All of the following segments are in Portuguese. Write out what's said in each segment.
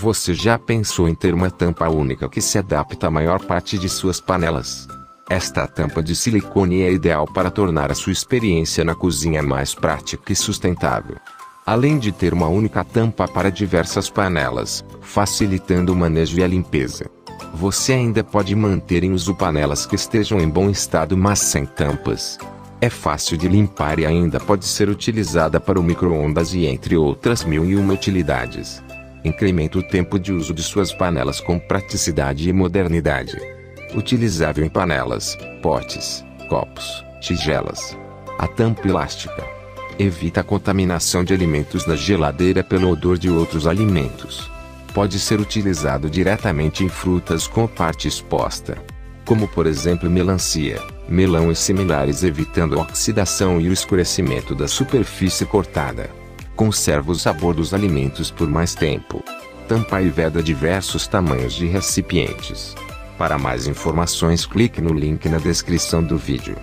Você já pensou em ter uma tampa única que se adapta à maior parte de suas panelas? Esta tampa de silicone é ideal para tornar a sua experiência na cozinha mais prática e sustentável. Além de ter uma única tampa para diversas panelas, facilitando o manejo e a limpeza. Você ainda pode manter em uso panelas que estejam em bom estado mas sem tampas. É fácil de limpar e ainda pode ser utilizada para o micro-ondas e entre outras mil e uma utilidades. Incrementa o tempo de uso de suas panelas com praticidade e modernidade. Utilizável em panelas, potes, copos, tigelas. A tampa elástica. Evita a contaminação de alimentos na geladeira pelo odor de outros alimentos. Pode ser utilizado diretamente em frutas com parte exposta. Como por exemplo melancia, melão e similares evitando a oxidação e o escurecimento da superfície cortada. Conserva o sabor dos alimentos por mais tempo. Tampa e veda diversos tamanhos de recipientes. Para mais informações clique no link na descrição do vídeo.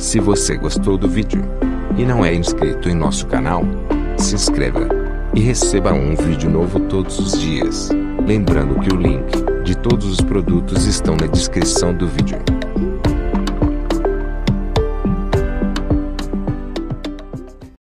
Se você gostou do vídeo e não é inscrito em nosso canal, se inscreva e receba um vídeo novo todos os dias. Lembrando que o link de todos os produtos estão na descrição do vídeo.